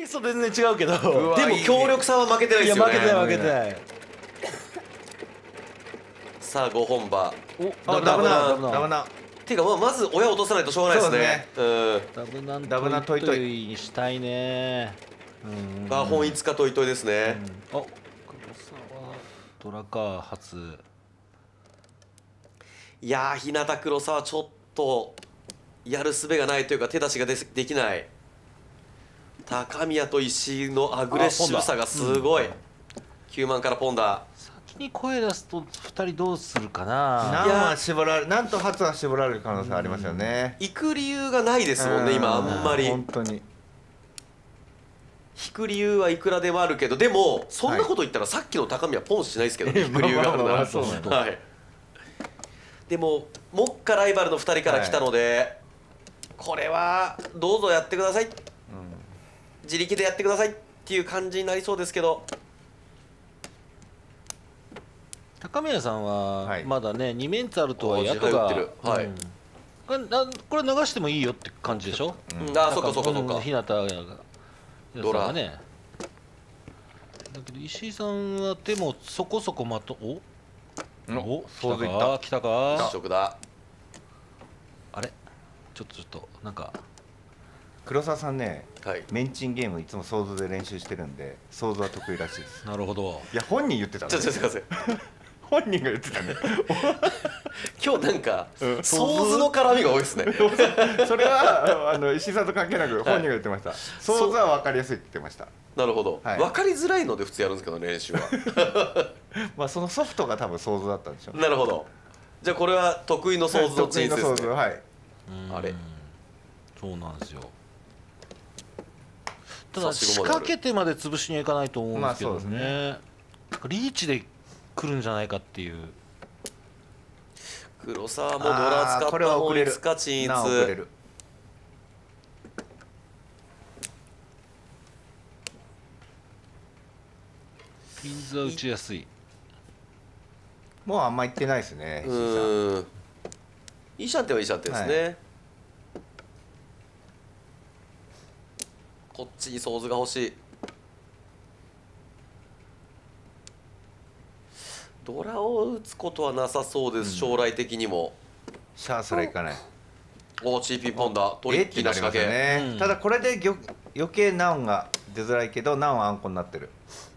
テキスト全然違うけど。でも強力さは負けてないいですよね。や負けてない負けてない。さあ5本馬おあダブナダブナダブナていうかまあまず親を落とさないとしょうがないですね。うんダブナンダブナトイトイにしたいね。うん。バーホンいつかトイトイですね、あ黒沢ドラカ初。いやー日向黒沢ちょっとやるすべがないというか手出しがでできない高宮と石井のアグレッシブさがすごい、9万からポンダ。先に声出すと2人どうするかな。なんは絞られなんと初は絞られる可能性ありますよね。行く理由がないですもんね今あんまり。本当に。引く理由はいくらでもあるけどでもそんなこと言ったらさっきの高宮ポンしないですけどね 引く理由があるなら。あそうなんだはい。でも目下ライバルの2人から来たので、これはどうぞやってください自力でやってくださいっていう感じになりそうですけど。高宮さんははい。まだね2メンツあるとはいえあ後が自敗打ってる。はい。うんこれなこれ流してもいいよって感じでしょ？うん。あーそっかそっかそっか。うん日向がドラがね。だけど石井さんはでもそこそこまとお？お？そう来たか？来た一か色だ。あれ？ちょっとちょっとなんか黒沢さんねはい。メンチンゲームいつも想像で練習してるんで想像は得意らしいです。なるほど。いや本人言ってたのちょっとすいません。本人が言ってたね 今日なんかうん。想像の絡みが多いですね。それはあの石井さんと関係なく本人が言ってました。想像は分かりやすいって言ってました。なるほど、はい。分かりづらいので普通やるんですけどね練習は。まあそのソフトが多分想像だったんでしょうね。なるほど。じゃあこれは得意の想像の得意のチンスですね。想像はい。うん。あれそうなんですよただ仕掛けてまで潰しにはいかないと思うんですけどまあね,、リーチで来るんじゃないかっていう。黒沢もドラ使ったは遅れる。もんいつかチンツる。ピンズは打ちやすい。もうあんま言ってないですねうん。ーん。いいシャンテはいいシャンテですね、はこっちにソーズが欲しい。ドラを打つことはなさそうです、将来的にも。シャーすらいかない。おー CP ポンダトリッキーな仕掛け、うん。ねただこれで余計ナウンが出づらいけどナウンはあんこになってる。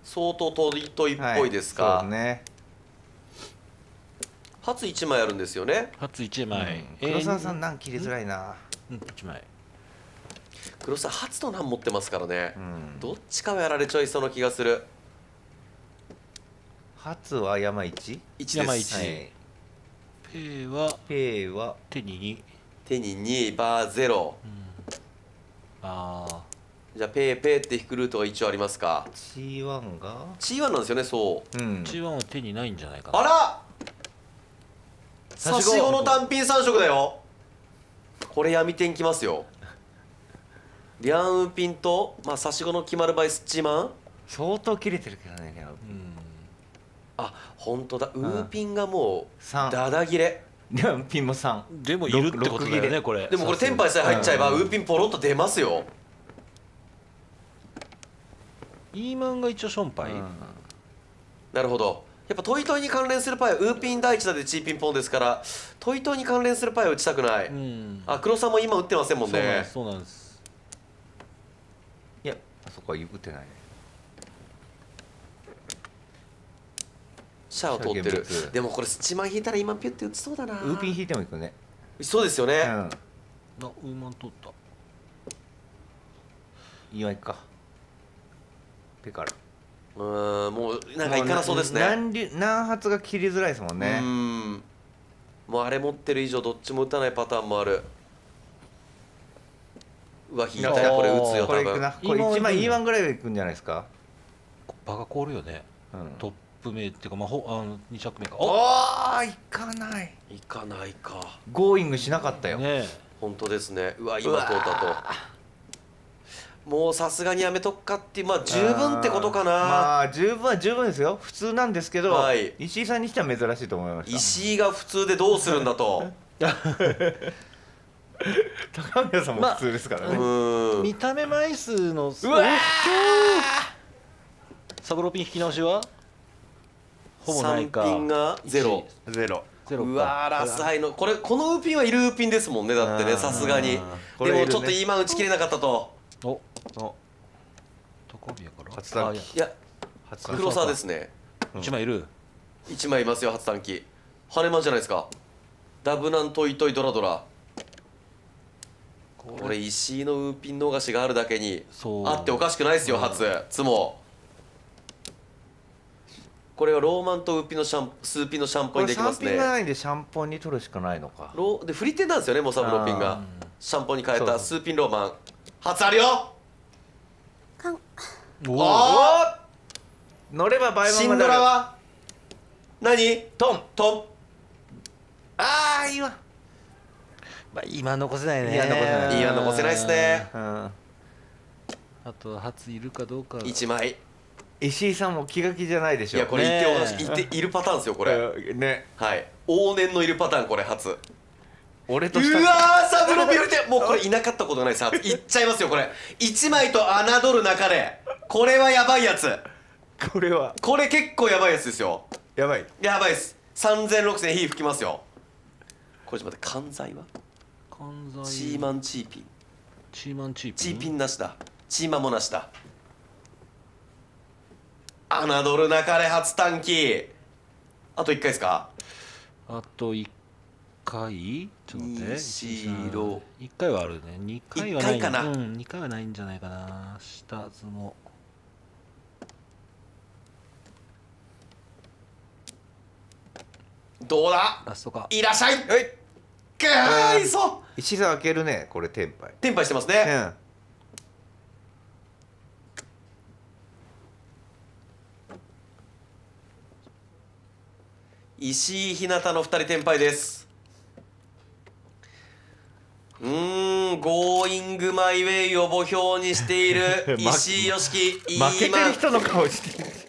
相当トリトイっぽいですか、はい。ね。初1枚あるんですよね。初1枚、うん。黒沢さんんなん切りづらいな。うん。1枚黒沢初と何持ってますからね、うん。どっちかはやられちゃいそうな気がする。初は山一？1です、山一。はい。ペイは？ペイは？手に手に2バー0 2、うん、ああじゃあペーペーって引くルートが一応ありますか。C1 が？C1 なんですよねそう。うん。G1 は手にないんじゃないかな。あら！差し子。差し子の単品3色だよ。これ闇天きますよリャンウピンと、まあ、差し子の決まる場合スッチーマン？相当切れてるけどねうん。あ本当だ。ウーピンがもう3ダダ切れ。でもピンも3でもいるってことだよねこれ。でもこれテンパイさえ入っちゃえばウーピンポロッと出ますよ。イーマンが一応ションパイ、なるほど。やっぱトイトイに関連するパイはウーピン第一打でチーピンポンですからトイトイに関連するパイは打ちたくない、うん。あ黒さんも今打ってませんもんね。そうなんですそうなんです。いやあそこは打ってないね。シャアを通ってる。でもこれスチマン引いたら今ピュッて打ちそうだな。ウーピン引いてもいくね。そうですよね、うん。あウーマン取った。岩井か。ペからうーんもうなんかいかなそうですね。何流何発が切りづらいですもんうねん。もうあれ持ってる以上どっちも打たないパターンもあるうわ引いたよこれ打つよこれいく多分。なこれ1枚 E1 ぐらいでいくんじゃないですか？場が凍るよね。うん。トップ目っていうかまあほあの2着目か。おあーいかない。いかないか。ゴーイングしなかったよ、ね本当ですね。うわう今わー。通ったと。もうさすがにやめとくかっていうまあ十分ってことかな、まあ十分は十分ですよ。普通なんですけど、はい。石井さんにしては珍しいと思いました石井が普通でどうするんだと 高宮さんも普通ですからね、うーん。見た目枚数のうわー！サブロピン引き直しは？ほぼないか。3ピンがゼロ。ゼロ。ゼロか。うわーラスハイのこれこのウーピンはいるウーピンですもんねだってねさすがに。でもちょっと今打ち切れなかったと。おお高宮から初短期。あいや。黒沢ですね。一枚いる？1枚いますよ初短期。羽マンじゃないですか。ダブナントイトイドラドラこれ。石井のウーピン逃しがあるだけにあっておかしくないですよ初。ツモ。これはローマンとウーピンのシャンスーピンのシャンポンにできますこれ3ピンがねないんでシャンポンに取るしかないのか。ローでフリテンなんですよねモサブローピンあがシャンポンに変えたスーピンローマン。初あるよ。おおあ乗れば倍シンドラは？何？トントンああいいわまあ今残せないね。今残せない。今残せないっすね。うん。あとは初いるかどうか。1枚。石井さんも気が気じゃないでしょ。いやこれ言っていいているパターンですよこれ。れね。はい。往年のいるパターンこれ初。うわ俺としたーサブロビューテもうこれいなかったことないさいっちゃいますよこれ。1枚と侮る中でこれはやばいやつ。これは。これ結構やばいやつですよ。やばい。やばいです。30006000火吹きますよ。これちょっと待って関西は？関西チーマンチーピン。チーマンチーピン？チーピンなしだ。チーマンもなしだ。侮るなかれ初短期あと1回ですか？あと1回？ちょっと待って。西1色回はあるね。2回はない。かな？うん2回はないんじゃないかな。下相撲どうだ？ラストか。いらっしゃいはいそう。石井さん開けるねこれテンパイ。テンパイしてますうねん。石井ひなたの2人テンパイです。うーんゴーイングマイウェイを墓標にしている 石井よしき負けてる人の顔してる